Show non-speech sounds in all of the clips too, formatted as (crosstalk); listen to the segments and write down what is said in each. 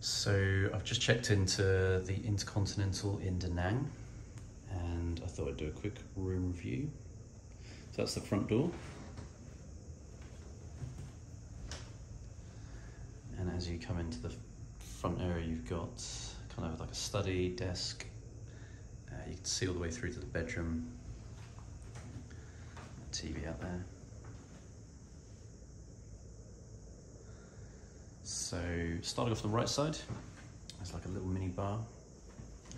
So I've just checked into the Intercontinental in Da Nang and I thought I'd do a quick room review. So that's the front door. And as you come into the front area, you've got kind of like a study, desk. Uh, you can see all the way through to the bedroom. TV out there. So starting off the right side, there's like a little mini bar.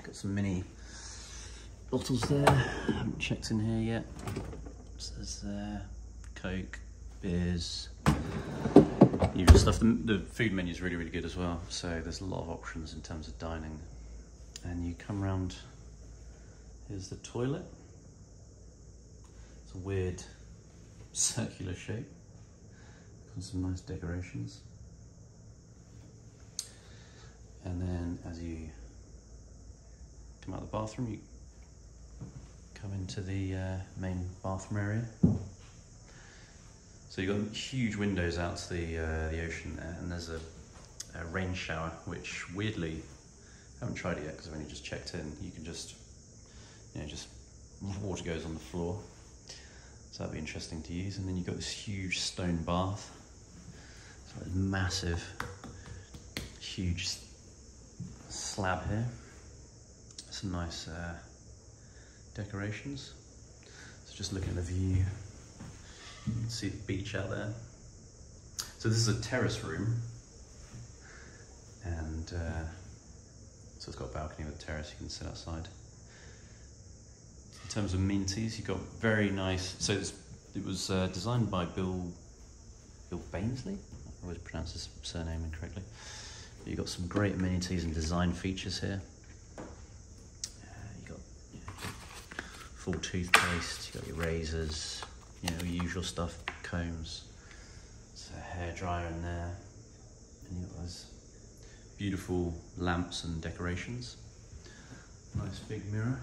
Got some mini bottles there. I haven't checked in here yet. Says there, uh, Coke, beers, usual stuff. The, the food menu is really, really good as well. So there's a lot of options in terms of dining. And you come around, here's the toilet. It's a weird (laughs) circular shape. Got some nice decorations. And then as you come out of the bathroom, you come into the uh, main bathroom area. So you've got huge windows out to the, uh, the ocean there, and there's a, a, rain shower, which weirdly, I haven't tried it yet because I've only just checked in. You can just, you know, just water goes on the floor. So that'd be interesting to use. And then you've got this huge stone bath. So it's massive, huge slab here. Some nice uh, decorations. So just looking at the view, you can see the beach out there. So this is a terrace room. And uh, so it's got a balcony with a terrace, you can sit outside. In terms of amenities, you've got very nice, so it was uh, designed by Bill, Bill Bainsley, I always pronounce his surname incorrectly. You've got some great amenities and design features here. Uh, you've got full toothpaste, you've got your razors, you know, usual stuff, combs. There's a hair dryer in there. And you've got those beautiful lamps and decorations. Nice big mirror.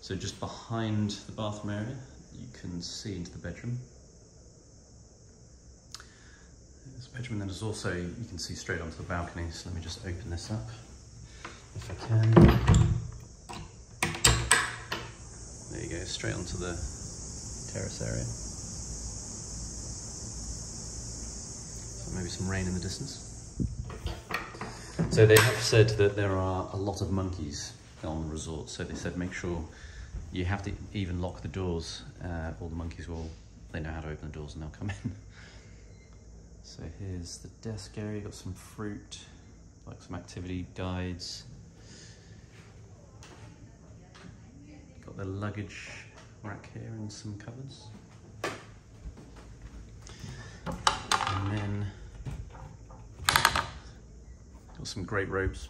So just behind the bathroom area, you can see into the bedroom. This bedroom then is also, you can see straight onto the balcony, so let me just open this up, if I can. There you go, straight onto the terrace area. So maybe some rain in the distance. So they have said that there are a lot of monkeys on the resort, so they said make sure you have to even lock the doors. Uh, all the monkeys will, they know how to open the doors and they'll come in. (laughs) So here's the desk area, got some fruit, like some activity guides. Got the luggage rack here and some cupboards. And then got some great robes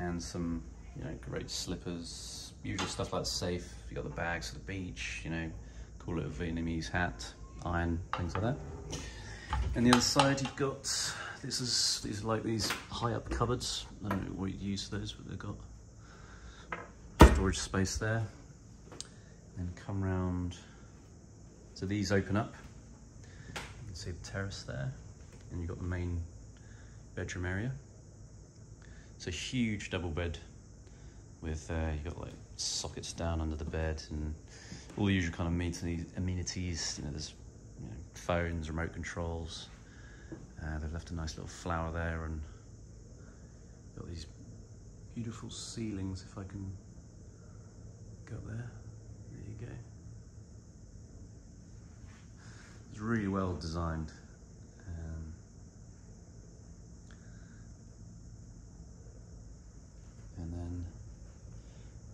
and some you know great slippers, usual stuff like safe. You got the bags for the beach, you know, call it a Vietnamese hat iron, things like that. And the other side you've got, this is these are like these high up cupboards. I don't know what you use for those, but they've got storage space there. And come round, so these open up. You can see the terrace there. And you've got the main bedroom area. It's a huge double bed with, uh, you've got like sockets down under the bed and all the usual kind of amenities, amenities you know, there's phones, remote controls. Uh, they've left a nice little flower there and got these beautiful ceilings if I can go up there. There you go. It's really well designed. Um, and then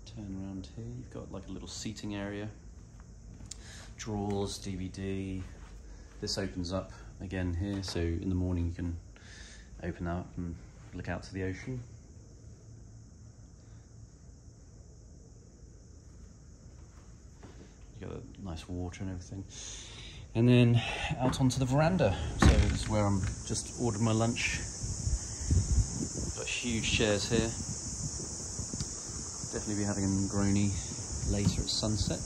turn around here, you've got like a little seating area drawers, DVD. This opens up again here, so in the morning you can open up and look out to the ocean. You got nice water and everything. And then out onto the veranda. So this is where I'm just ordered my lunch. Got huge chairs here. Definitely be having a Negroni later at sunset.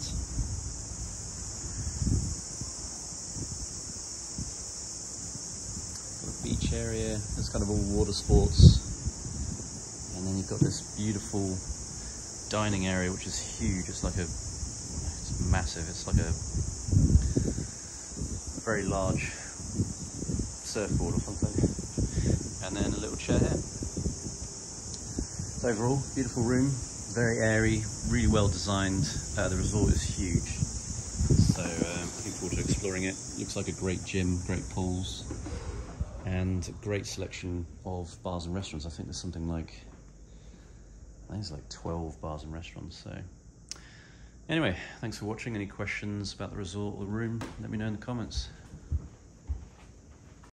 beach area. It's kind of all water sports. And then you've got this beautiful dining area, which is huge. It's like a, it's massive. It's like a, very large surfboard or something. And then a little chair here. So overall, beautiful room, very airy, really well designed. Uh, the resort is huge. So uh, looking forward to exploring it. Looks like a great gym, great pools, and a great selection of bars and restaurants. I think there's something like, I think it's like 12 bars and restaurants. So anyway, thanks for watching. Any questions about the resort or the room, let me know in the comments.